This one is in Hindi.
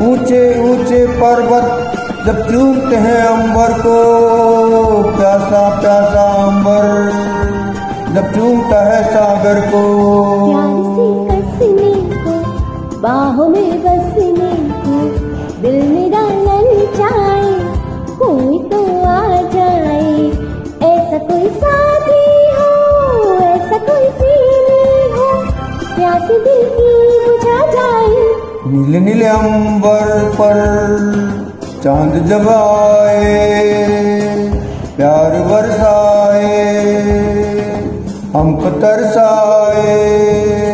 ऊँचे ऊँचे पर्वत, जब चूमते हैं अंबर को, प्यासा प्यासा अंबर, जब चूमता है सागर को। बाहों में बसने को दिल मेरा ललचाए नीले नीले अंबर पर चाँद जब आए प्यार बरसाए हम तरसाए।